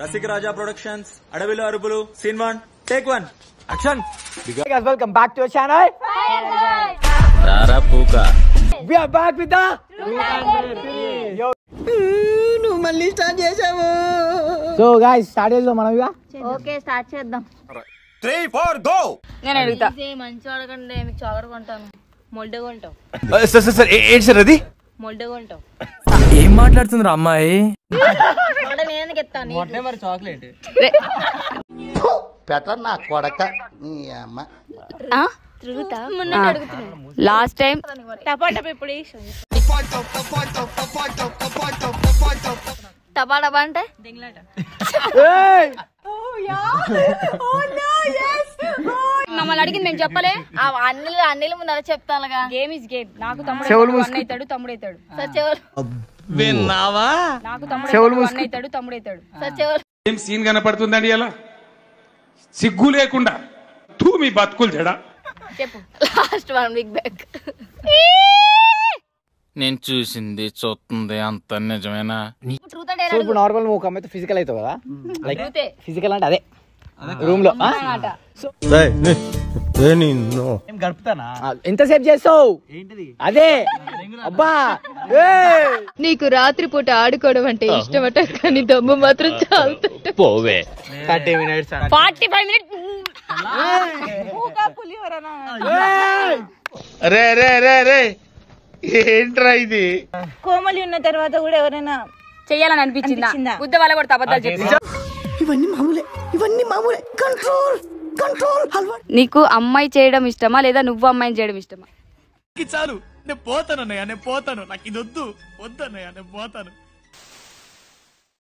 రసిక రాజా productions అడవిలో అరుపులు scene one take one action. రారా పూక. With the Yo. నువ్వు మళ్ళీ స్టార్ట్ చేసావు. సో గాయస్ స్టార్ట్ చేద్దాం మనం ఇక. ఓకే స్టార్ట్ చేద్దాం. త్రీ ఫోర్ గో నేను అడుగుతా. మంచి అడగండి మీకు చాకర కొంటాను. మొల్డే కొంటావు సార్ సార్ ఏంటి సార్ అది? మొల్డే కొంటావు ఏం మాట్లాడుతుందిరా అమ్మాయి? మొల్డే నేను ఎత్తాను మరి చాక్లెట్. పెట్ట నా కొడక. నీ అమ్మ. లాస్ట్ టైం టపాటపా అంటే? మమ్మల్ని అడిగింది మేము చెప్పలే. ఆ అన్నిలు అన్నిల ముందు అలా చెప్తానుగా. గేమ్ ఇస్ గేమ్ నాకు తమ్ముడు అన్న అవుతాడు తమ్ముడు అవుతాడు సార్ చెవులు. విన్నావా? నాకు తమ్ముడు అన్న అవుతాడు తమ్ముడు అవుతాడు సార్ చెవులు. ఏం సీన్ కనపడుతుందండి అలా? సిగ్గు లేకుండా. తూ మీ బతుకులు జడా. చెప్పు. లాస్ట్ వన్ వీక్ బ్యాక్ నేను చూసింది చూస్తుంది అంత నిజమేనా? సో ఇప్పుడు నార్మల్ ఒక అమ్మాయితో ఫిజికల్ అవుతావు కదా? లైక్ ఫిజికల్ అంటే అదే. రూమ్లో ఆ? ఎంతసేపు చేస్తావు? ఏంటిది? అదే. అబ్బా. ఏయ్! నీకు రాత్రిపూట ఆడుకోవడం అంటే ఇష్టమట కానీ దమ్ము మాత్రం చాలుతుంట పోవే. Thirty minutes forty five minutes. రే రే రే రే. ఏంట్రా ఇది? కోమలి ఉన్న తర్వాత కూడా ఎవరైనా చెయ్యాలని అనిపించిందా? వాళ్ళ కూడా అబద్ధాలు చెప్పి ఇవన్నీ మామూలే. ఇవన్నీ మామూలే. కంట్రోల్ కంట్రోల్ నీకు అమ్మాయి చేయడం ఇష్టమా లేదా నువ్వు అమ్మాయిని చేయడం ఇష్టమా? చాలు. నేను పోతాను అన్నయ్య నేను పోతాను. నాకు ఇది వద్దు. వద్దు అన్నయ్య నేను పోతాను.